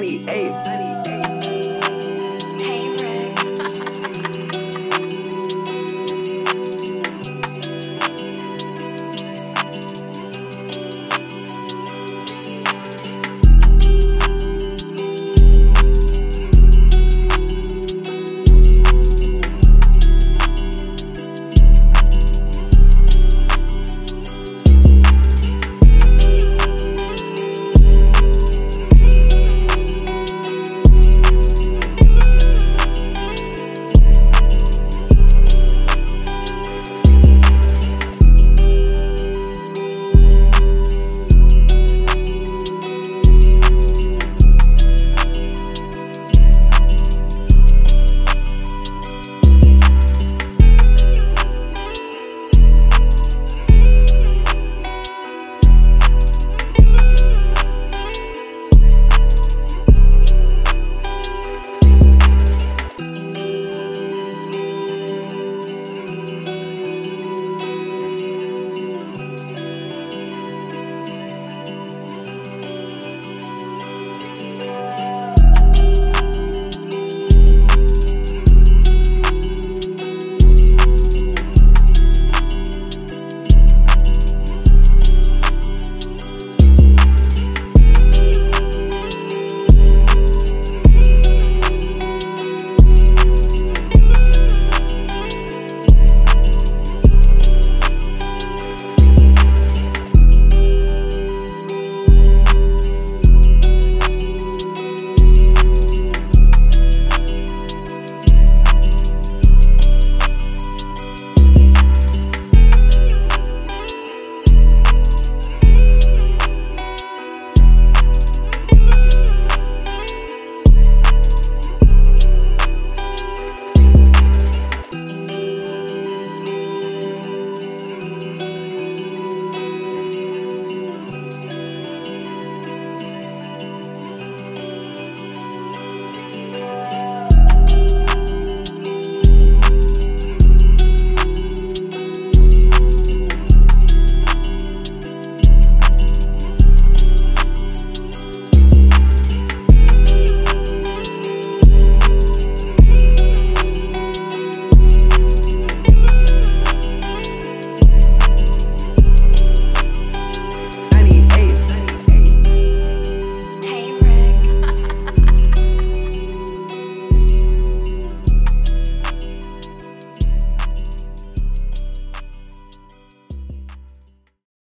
98.